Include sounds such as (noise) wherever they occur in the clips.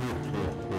Yeah, yeah, yeah.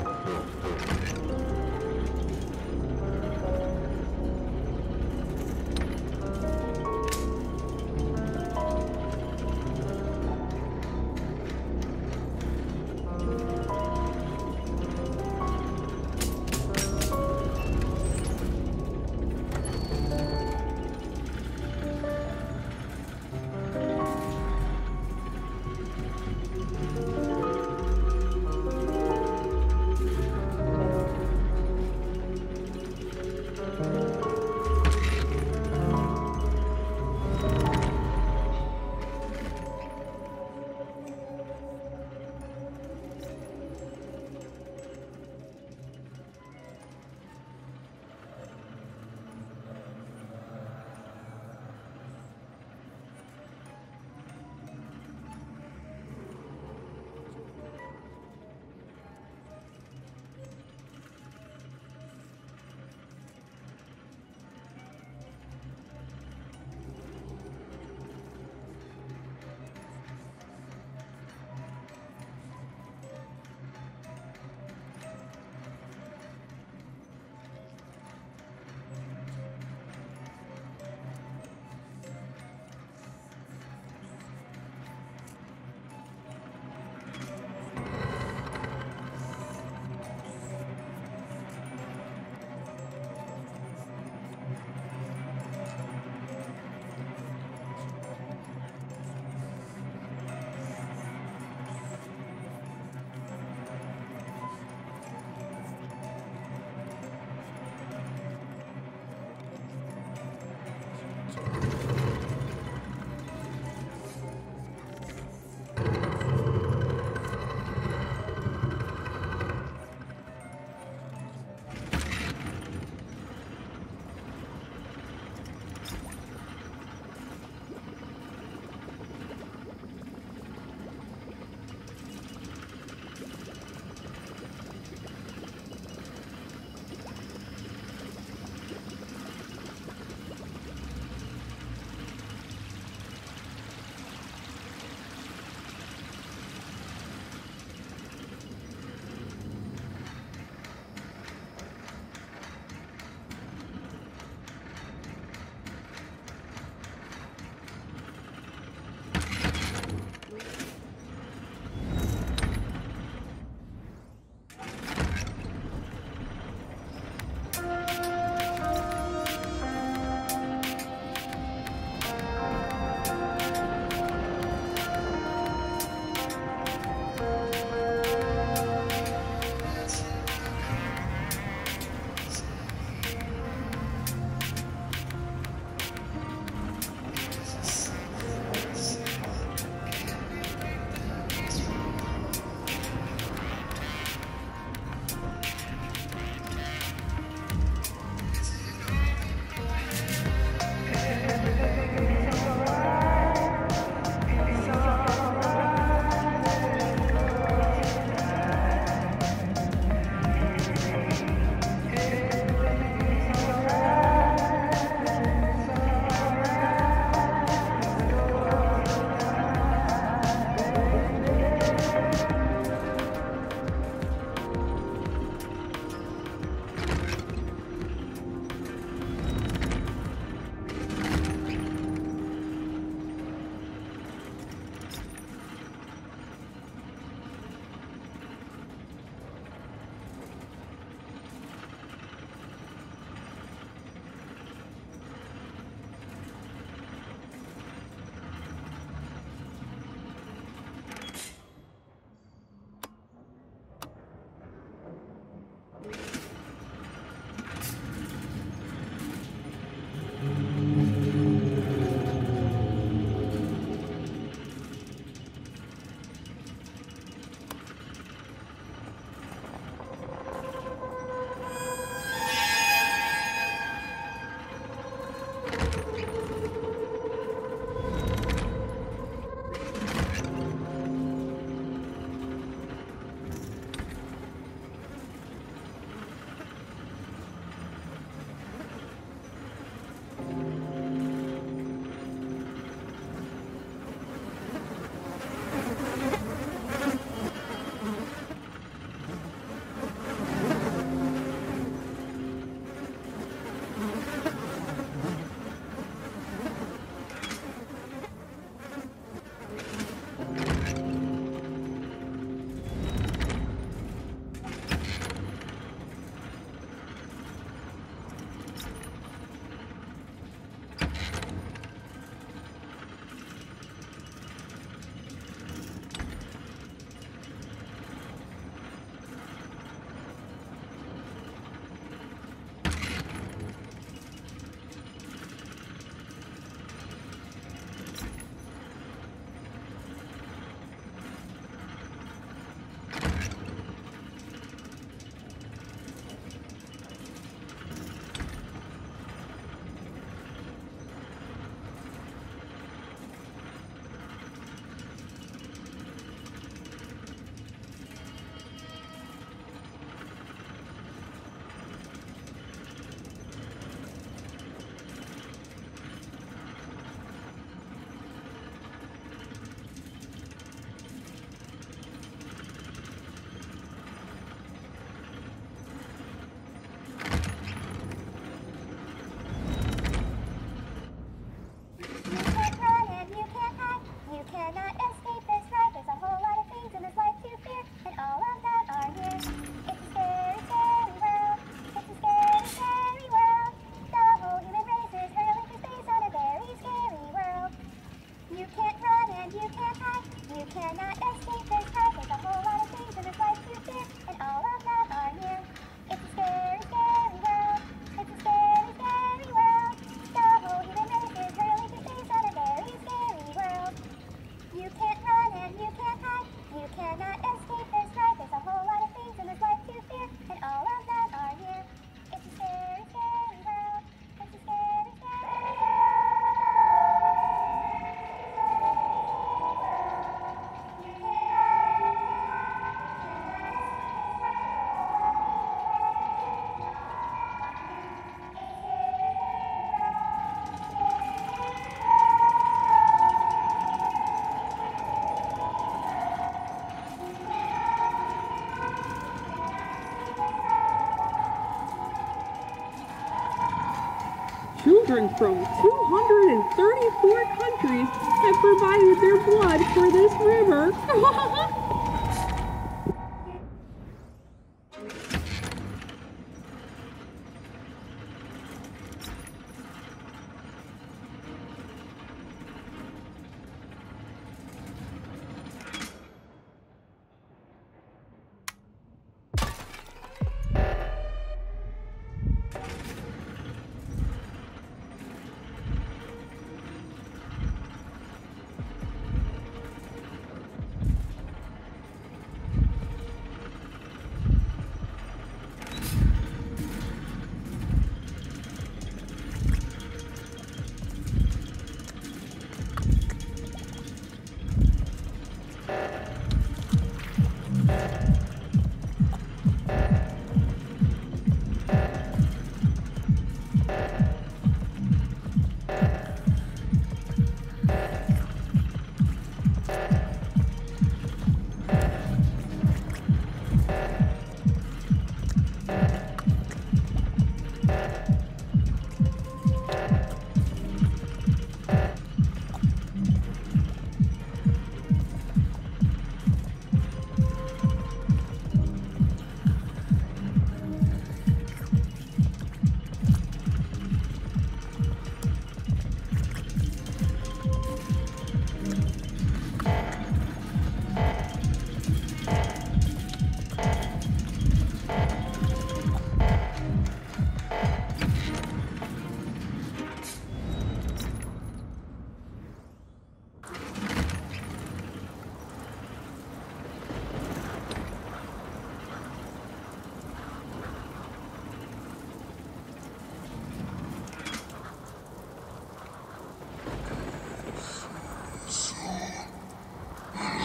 Children from 234 countries have provided their blood for this river. (laughs)